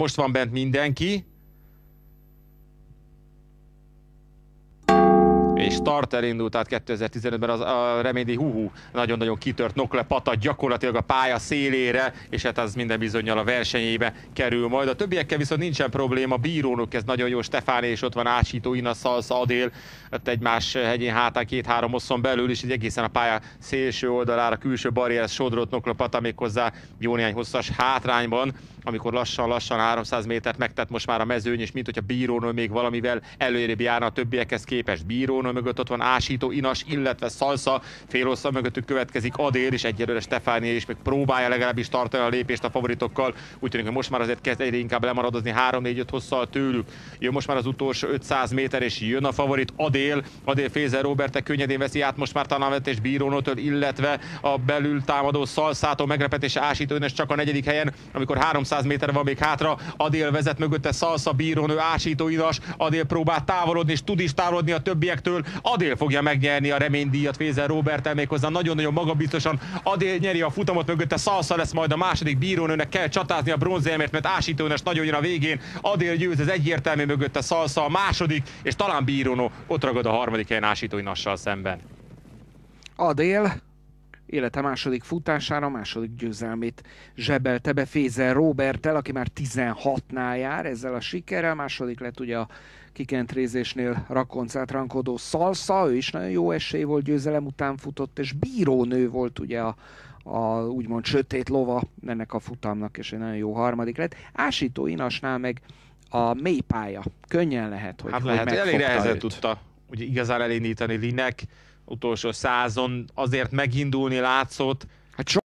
Most van bent mindenki. és start elindult, tehát 2015-ben az a remédi húhú nagyon-nagyon kitört Nokle patat gyakorlatilag a pálya szélére, és hát az minden bizonyal a versenyébe kerül majd. A többiekkel viszont nincsen probléma, bírónok ez nagyon jó, Stefáni és ott van Ásító, Ina, Szalsza, Adél, ott egymás hegyén hátán két-három oszon belül, és így egészen a pálya szélső oldalára, külső barrier sodrott Nokle pata méghozzá jó néhány hosszas hátrányban, amikor lassan-lassan 300 métert megtett most már a mezőny, és mint hogyha bírónő még valamivel előrébb járna a többiekhez képest. Bírónő mögött ott van Ásító, Inas, illetve Szalsza, félossza mögöttük következik Adér, és egyelőre Stefáni is meg próbálja legalábbis tartani a lépést a favoritokkal. Úgy tűnik, hogy most már azért kezd egyre inkább lemaradozni 3-4-5 hosszal tőlük. Jön most már az utolsó 500 méter, és jön a favorit Adél. Adél Fézer Robert könnyedén veszi át most már talán és Bírónótól, illetve a belül támadó Szalszától meglepetés Ásító, és csak a negyedik helyen, amikor 300 méter van még hátra. Adél vezet mögötte Szalsza, Bírónő, Ásító, Inas. Adél próbál távolodni, és tud is távolodni a többiektől. Adél fogja megnyerni a reménydíjat Fézer Robert méghozzá nagyon-nagyon magabiztosan. Adél nyeri a futamot mögötte, Szalsza lesz majd a második bírónőnek, kell csatázni a bronzérmért, mert Ásítónes nagyon jön a végén. Adél győz, ez egyértelmű mögötte Szalsza a második, és talán bírónó ott ragad a harmadik helyen Ásítóinassal szemben. Adél élete második futására, második győzelmét zsebelte be Fézer Robertel, aki már 16-nál jár ezzel a sikerrel, második lett ugye a kikentrézésnél rakoncát rankodó Szalsza, ő is nagyon jó esély volt, győzelem után futott, és bírónő volt ugye a, a úgymond sötét lova ennek a futamnak, és egy nagyon jó harmadik lett. Ásító Inasnál meg a mélypálya. Könnyen lehet, hogy Hát lehet, hogy elég nehezen tudta ugye igazán elindítani Linek, utolsó százon azért megindulni látszott,